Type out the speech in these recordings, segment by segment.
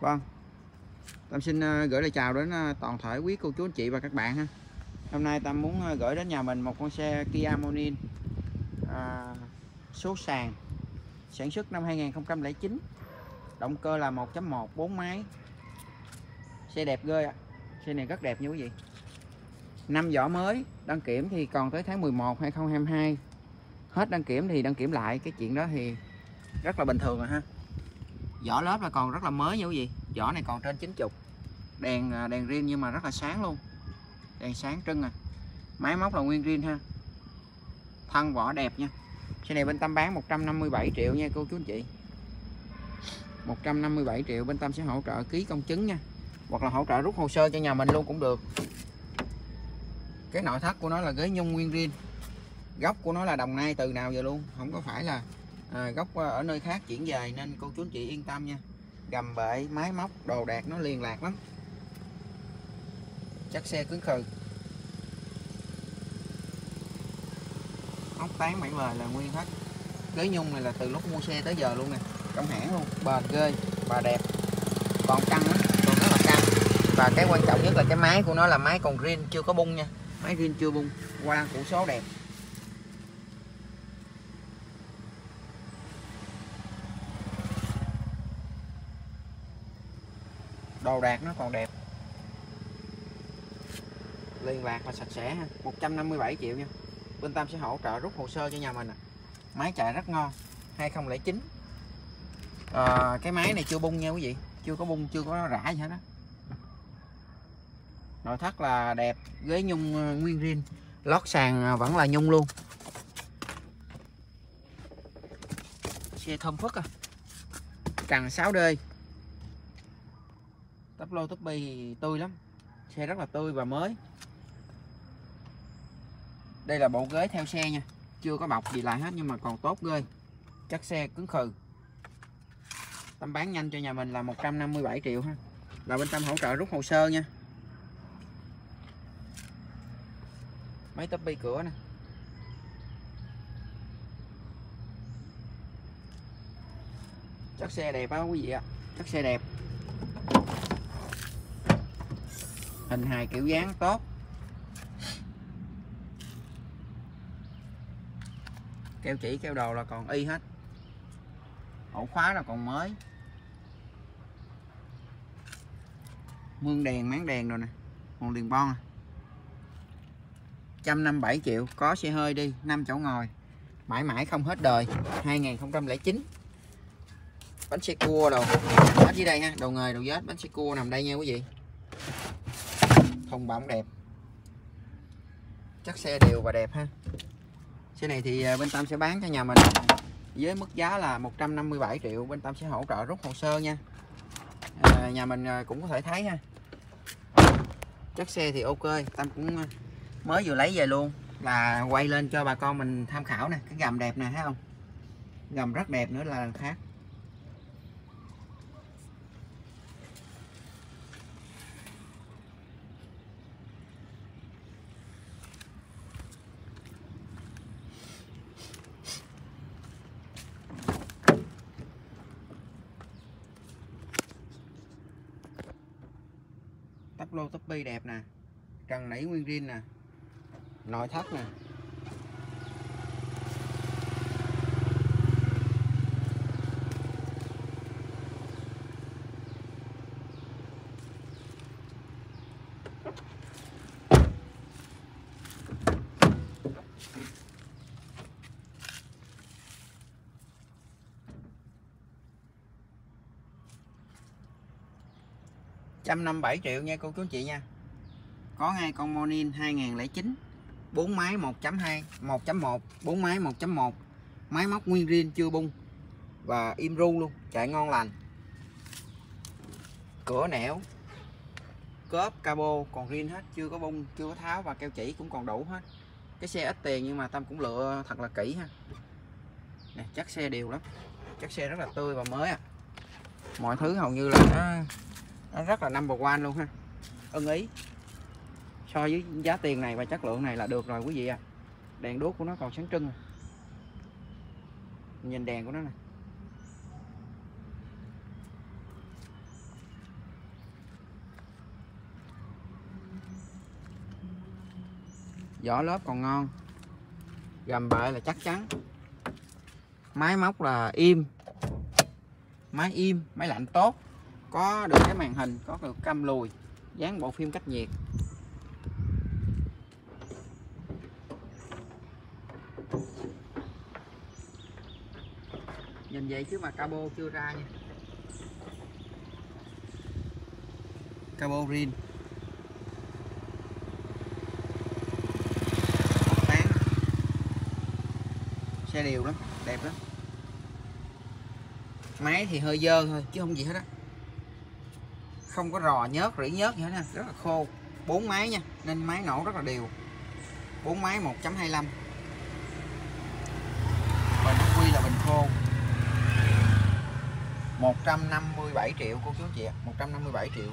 Vâng. Tâm xin ờ, gửi lời chào đến ờ, toàn thể quý cô chú anh chị và các bạn ha. Hôm nay Tâm muốn ờ, gửi đến nhà mình một con xe Kia Morning à, Số sàn Sản xuất năm 2009 Động cơ là 1.1 4 máy. Xe đẹp ghê ạ. Xe này rất đẹp nha quý vị. Năm vỏ mới đăng kiểm thì còn tới tháng 11 2022 hết đăng kiểm thì đăng kiểm lại. Cái chuyện đó thì rất là bình thường rồi ha vỏ lớp là còn rất là mới nha quý vị. Vỏ này còn trên 90 đèn à, đèn riêng nhưng mà rất là sáng luôn. Đèn sáng trưng à. Máy móc là nguyên riêng ha. Thân vỏ đẹp nha. Xe này bên tâm bán 157 triệu nha cô chú anh chị. 157 triệu bên tâm sẽ hỗ trợ ký công chứng nha. Hoặc là hỗ trợ rút hồ sơ cho nhà mình luôn cũng được. Cái nội thất của nó là ghế nhung nguyên riêng. Góc của nó là đồng nai từ nào giờ luôn? Không có phải là à, góc à, ở nơi khác chuyển về nên cô chú anh chị yên tâm nha. Gầm bệ máy móc đồ đạc nó liên lạc lắm. Chắc xe cứng khừ. Ốc tán mảnh lời là nguyên hết. Ghế nhung này là từ lúc mua xe tới giờ luôn nè. Trong hãng luôn. Bền ghê và đẹp. Còn căng lắm còn rất là căng. Và cái quan trọng nhất là cái máy của nó là máy còn rin chưa có bung nha. Máy rin chưa bung. Qua củ số đẹp. Đồ đạc nó còn đẹp. Liên lạc và sạch sẽ 157 triệu nha. Bên Tam sẽ hỗ trợ rút hồ sơ cho nhà mình à. máy chạy rất ngon. 2009 à, ờ, cái máy này chưa bung nha quý vị. Chưa có bung chưa có rã gì hết đó nội thất là đẹp. Ghế nhung ờ, nguyên riêng. Lót sàn ờ, vẫn là nhung luôn. Xe thơm phức à. Trần 6D tắp lô tắp bi thì tươi lắm. Xe rất là tươi và mới. Đây là bộ ghế theo xe nha. Chưa có bọc gì lại hết nhưng mà còn tốt ghê. Chắc xe cứng khừ. Tâm bán nhanh cho nhà mình là 157 triệu ha. Là bên Tâm hỗ trợ rút hồ sơ nha. Máy tấp bi cửa nè. Chắc xe đẹp á, quý vị ạ. Chắc xe đẹp. Hình hài kiểu dáng tốt. Keo chỉ, keo đồ là còn y hết. Ổ khóa là còn mới. Mương đèn, máng đèn rồi nè. Còn đèn bon à. 157 triệu, có xe hơi đi 5 chỗ ngồi. Mãi mãi không hết đời 2009 bánh xe cua đồ. Hết dưới đây ha đầu nghề đầu vết, bánh xe cua nằm đây nha quý vị thùng bọng đẹp. Chắc xe đều và đẹp ha. Xe này thì à, bên Tâm sẽ bán cho nhà mình với mức giá là 157 triệu. Bên Tâm sẽ hỗ trợ rút hồ sơ nha. À, nhà mình à, cũng có thể thấy ha. Chắc xe thì ok. Tâm cũng à, mới vừa lấy về luôn. Là quay lên cho bà con mình tham khảo nè. Cái gầm đẹp nè thấy không? Gầm rất đẹp nữa là khác. Tắp đẹp nè trần nảy nguyên riêng nè nội thất nè. Trăm năm bảy triệu nha cô chú chị nha. Có ngay con Monin 2009 4 máy 1.2 1.1 4 máy 1.1 máy móc nguyên riêng chưa bung và im ru luôn chạy ngon lành. Cửa nẻo cốp cabo còn riêng hết chưa có bung chưa có tháo và keo chỉ cũng còn đủ hết. Cái xe ít tiền nhưng mà Tâm cũng lựa thật là kỹ ha. Nè chắc xe đều lắm chắc xe rất là tươi và mới à. Mọi thứ hầu như là nó, nó rất là number one luôn ha. Ưng ý. So với giá tiền này và chất lượng này là được rồi quý vị à đèn đốt của nó còn sáng trưng à. nhìn đèn của nó này vỏ lớp còn ngon. Gầm bệ là chắc chắn. Máy móc là im. Máy im, máy lạnh tốt có được cái màn hình, có được cam lùi, dán bộ phim cách nhiệt. Nhìn vậy chứ mà cabo chưa ra nha. Cabo rin bán xe đều lắm, đẹp lắm. Máy thì hơi dơ thôi, chứ không gì hết á không có rò nhớt, rỉ nhớt gì hết nè rất là khô. Bốn máy nha. Nên máy nổ rất là đều. Bốn máy 1.25 bình quy là bình khô. 157 triệu, cô chú chị ạ. 157 triệu.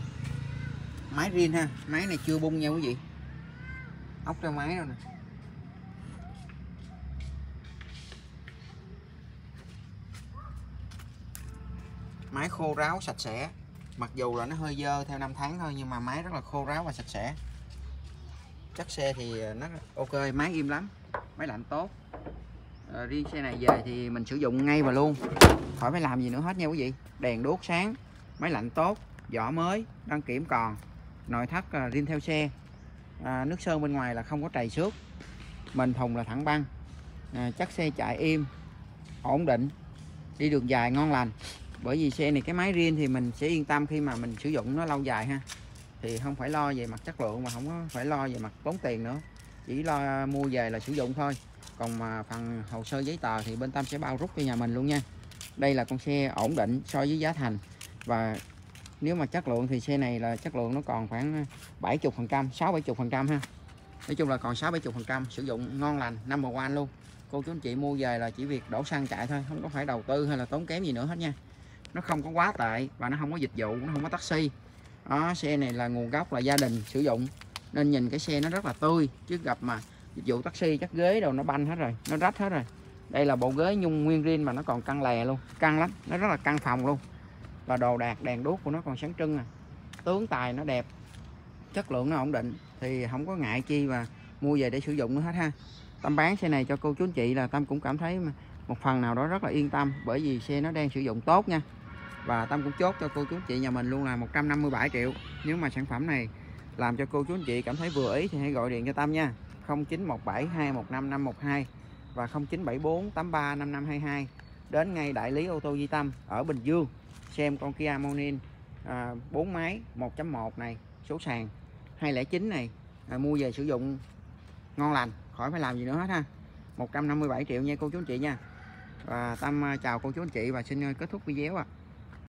Máy riêng ha. Máy này chưa bung nha quý vị. Ốc trong máy đâu nè. Máy khô ráo, sạch sẽ mặc dù là nó hơi dơ theo năm tháng thôi nhưng mà máy rất là khô ráo và sạch sẽ. Chắc xe thì nó ok máy im lắm máy lạnh tốt. À, riêng xe này về thì mình sử dụng ngay và luôn. Khỏi phải làm gì nữa hết nha quý vị. Đèn đốt sáng máy lạnh tốt vỏ mới đăng kiểm còn. Nội thất à, riêng theo xe. À, nước sơn bên ngoài là không có trầy xước. Mình thùng là thẳng băng. À, chắc xe chạy im ổn định đi đường dài ngon lành bởi vì xe này, cái máy riêng thì mình sẽ yên tâm khi mà mình sử dụng nó lâu dài ha. Thì không phải lo về mặt chất lượng mà không có phải lo về mặt tốn tiền nữa. Chỉ lo mua về là sử dụng thôi. Còn mà phần hồ sơ giấy tờ thì bên tâm sẽ bao rút cho nhà mình luôn nha. Đây là con xe ổn định so với giá thành. Và nếu mà chất lượng thì xe này là chất lượng nó còn khoảng 70 phần trăm 6 70 phần trăm ha. Nói chung là còn 6 70 phần trăm sử dụng ngon lành, number one luôn. Cô chú anh chị mua về là chỉ việc đổ xăng chạy thôi, không có phải đầu tư hay là tốn kém gì nữa hết nha nó không có quá tệ và nó không có dịch vụ nó không có taxi. Đó, xe này là nguồn gốc là gia đình sử dụng. Nên nhìn cái xe nó rất là tươi chứ gặp mà dịch vụ taxi chắc ghế đâu nó banh hết rồi nó rách hết rồi. Đây là bộ ghế nhung nguyên riêng mà nó còn căng lè luôn căng lắm nó rất là căng phòng luôn. Và đồ đạc đèn đuốc của nó còn sáng trưng à. Tướng tài nó đẹp chất lượng nó ổn định thì không có ngại chi và mua về để sử dụng nữa hết ha. Tâm bán xe này cho cô chú anh chị là tâm cũng cảm thấy một phần nào đó rất là yên tâm bởi vì xe nó đang sử dụng tốt nha và Tâm cũng chốt cho cô chú chị nhà mình luôn là 157 triệu. Nếu mà sản phẩm này làm cho cô chú anh chị cảm thấy vừa ý thì hãy gọi điện cho Tâm nha. 0917 215 512 và 0974 83 5522 đến ngay đại lý ô tô Di Tâm ở Bình Dương xem con Kia Morning à, 4 máy 1.1 này số sàn 209 này. À, mua về sử dụng ngon lành khỏi phải làm gì nữa hết ha. 157 triệu nha cô chú anh chị nha. Và Tâm à, chào cô chú anh chị và xin à, kết thúc video ạ. à.